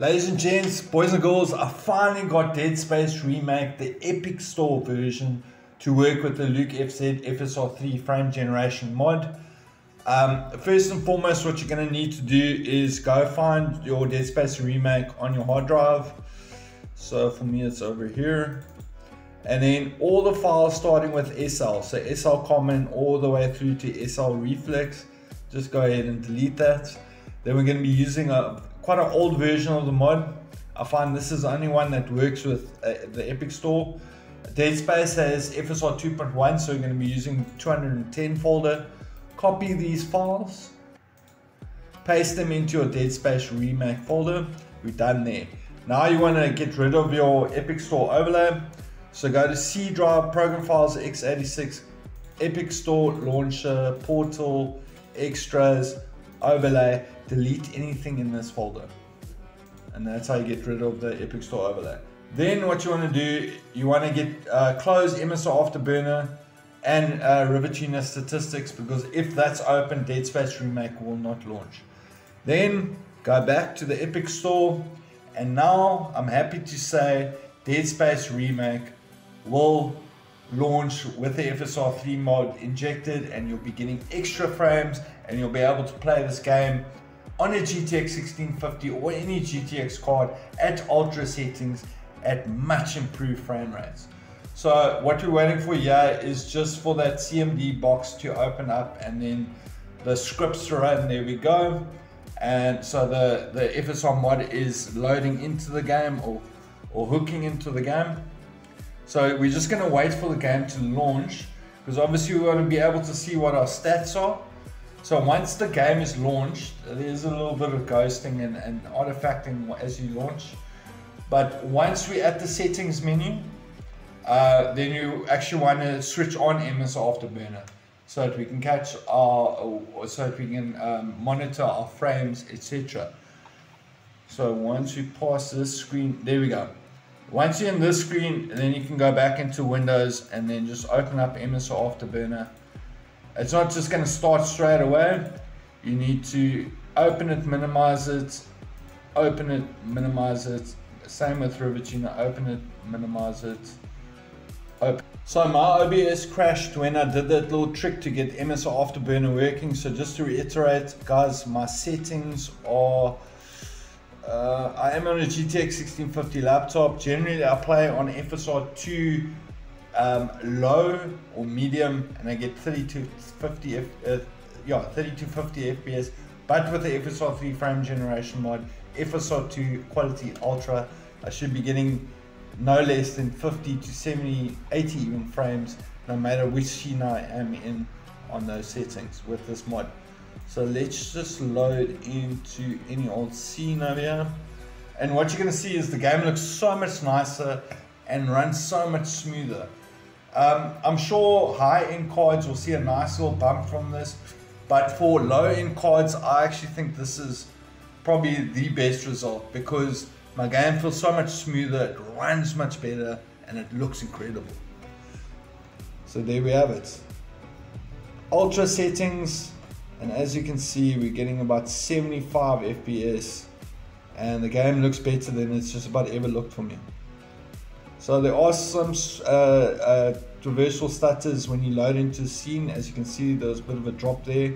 Ladies and gents, boys and girls, I finally got Dead Space Remake, the Epic Store version, to work with the Luke FZ FSR3 frame generation mod. Um, first and foremost, what you're going to need to do is go find your Dead Space Remake on your hard drive. So for me, it's over here. And then all the files starting with SL, so SL Common all the way through to SL Reflex. Just go ahead and delete that. Then we're going to be using a quite an old version of the mod. I find this is the only one that works with uh, the Epic Store. Dead Space has FSR 2.1, so we're going to be using 210 folder. Copy these files, paste them into your Dead Space remake folder. We're done there. Now you want to get rid of your Epic Store overlay. So go to C drive, program files, x86, Epic Store, launcher, portal, extras, overlay, delete anything in this folder. And that's how you get rid of the Epic Store overlay. Then what you want to do, you want to get uh, close MSI Afterburner and uh, RivaTuner statistics because if that's open, Dead Space Remake will not launch. Then go back to the Epic Store and now I'm happy to say Dead Space Remake will launch with the FSR3 mod injected and you'll be getting extra frames and you'll be able to play this game on a GTX 1650 or any GTX card at ultra settings at much improved frame rates. So what we're waiting for here is just for that CMD box to open up and then the scripts to run, there we go. And so the, the FSR mod is loading into the game or, or hooking into the game. So we're just gonna wait for the game to launch because obviously we want to be able to see what our stats are. So once the game is launched, there's a little bit of ghosting and, and artifacting as you launch. But once we're at the settings menu, uh, then you actually want to switch on MSI Afterburner so that we can catch our, so that we can um, monitor our frames, etc. So once we pass this screen, there we go. Once you're in this screen, then you can go back into Windows and then just open up MSI Afterburner. It's not just going to start straight away. You need to open it, minimize it, open it, minimize it. Same with RivaTuner, open it, minimize it, open. So my OBS crashed when I did that little trick to get MSI Afterburner working. So just to reiterate, guys, my settings are uh, I am on a GTX 1650 laptop. Generally, I play on FSR 2 um, low or medium, and I get 30 to 50, F, uh, yeah, 30 to 50 FPS. But with the FSR 3 frame generation mod, FSR 2 quality ultra, I should be getting no less than 50 to 70, 80 even frames, no matter which scene I am in on those settings with this mod. So let's just load into any old scene over here. And what you're going to see is the game looks so much nicer and runs so much smoother. Um, I'm sure high-end cards will see a nice little bump from this, but for low-end cards, I actually think this is probably the best result because my game feels so much smoother, it runs much better, and it looks incredible. So there we have it. Ultra settings, and as you can see we're getting about 75 FPS and the game looks better than it's just about ever looked for me. So there are some uh, uh, traversal stutters when you load into the scene. As you can see there's a bit of a drop there.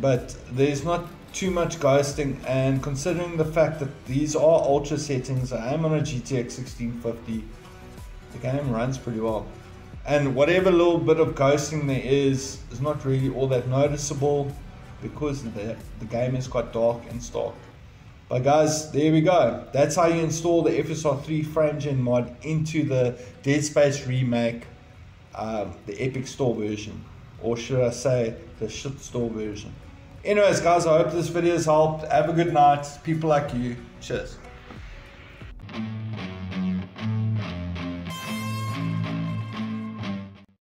But there's not too much ghosting. And considering the fact that these are ultra settings I am on a GTX 1650 the game runs pretty well and whatever little bit of ghosting there is is not really all that noticeable because the, the game is quite dark and stark but guys there we go. That's how you install the FSR3 frame gen mod into the Dead Space remake um, the Epic Store version. Or should I say the shit store version. Anyways guys I hope this video has helped. Have a good night. People like you. Cheers